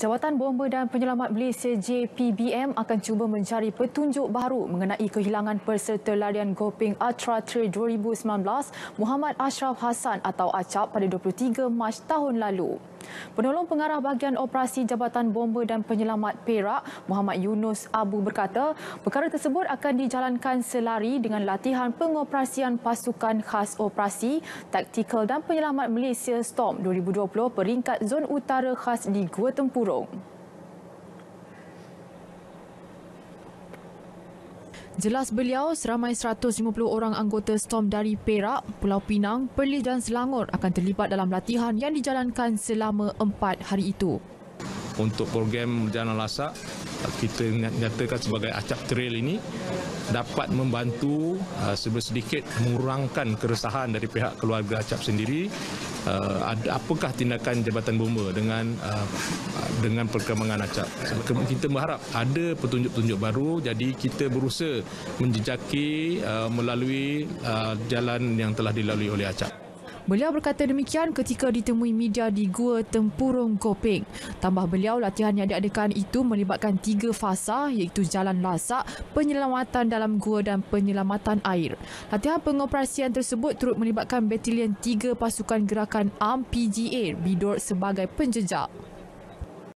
Jawatan Bomba dan Penyelamat Malaysia JPBM akan cuba mencari petunjuk baru mengenai kehilangan peserta larian Gopeng Ultra Trail 2019 Muhammad Ashraf Hassan atau Acap pada 23 Mac tahun lalu. Penolong pengarah bahagian operasi Jabatan Bomba dan Penyelamat Perak, Muhammad Yunus Abu berkata, perkara tersebut akan dijalankan selari dengan latihan pengoperasian pasukan khas operasi, taktikal dan penyelamat Malaysia Storm 2020 peringkat zon utara khas di Gua Jelas beliau, seramai 150 orang anggota Storm dari Perak, Pulau Pinang, Perlis dan Selangor akan terlibat dalam latihan yang dijalankan selama empat hari itu. Untuk program Jalan Lasak, kita nyatakan sebagai acap trail ini dapat membantu uh, sedikit mengurangkan keresahan dari pihak keluarga acap sendiri uh, apakah tindakan Jabatan Bomba dengan uh, dengan perkembangan acap. Kita berharap ada petunjuk-petunjuk baru jadi kita berusaha menjejaki uh, melalui uh, jalan yang telah dilalui oleh acap. Beliau berkata demikian ketika ditemui media di Gua Tempurung Kopeng. Tambah beliau, latihan yang diadakan itu melibatkan tiga fasa iaitu jalan lasak, penyelamatan dalam gua dan penyelamatan air. Latihan pengoperasian tersebut turut melibatkan batalion tiga pasukan gerakan ARM PGA Bidor sebagai penjejak.